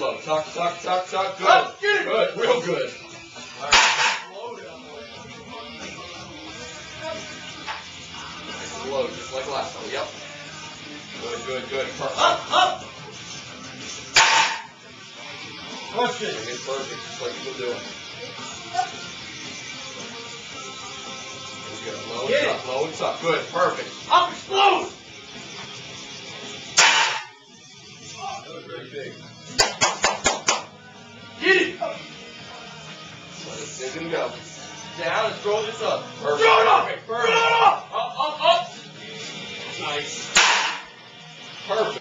low. Tuck, tuck, tuck, tuck. Good. Up, get it. Good. Real good. All right. Slow down. Slow, just like last time. Yep. Good, good, good. Perfect. Up, up. It perfect, just like you've been doing. There we go. Low Get and tuck, low and tuck. Good, perfect. Up, explode. That was very big. It gonna go. Down and throw this up. Perfect. Throw it up. Perfect. Throw it up. Up, up, up. Nice. Perfect.